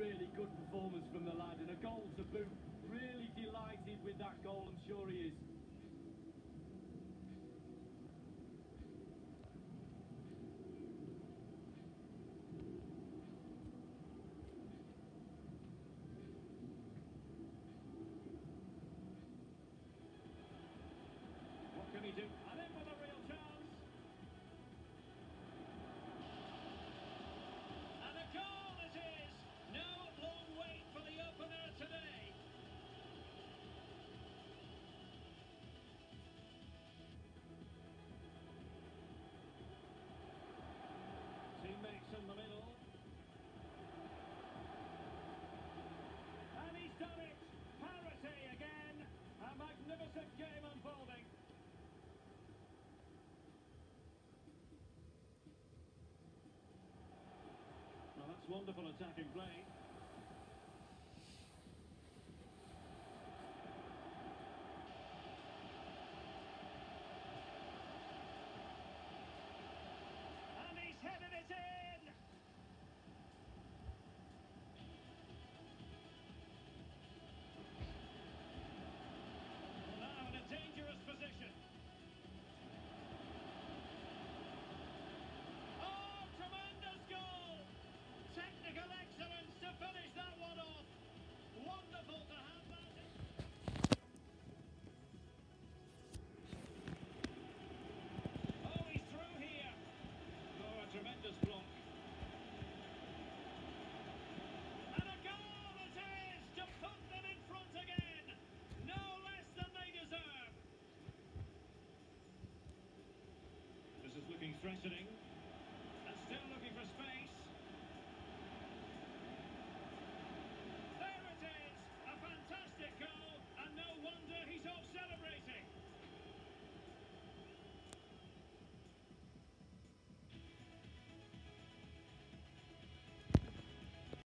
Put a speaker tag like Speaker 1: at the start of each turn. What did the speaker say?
Speaker 1: really good performance from the lad and a goal to boot. Really delighted with that goal, I'm sure he is.
Speaker 2: What can he do? wonderful attacking play. threatening.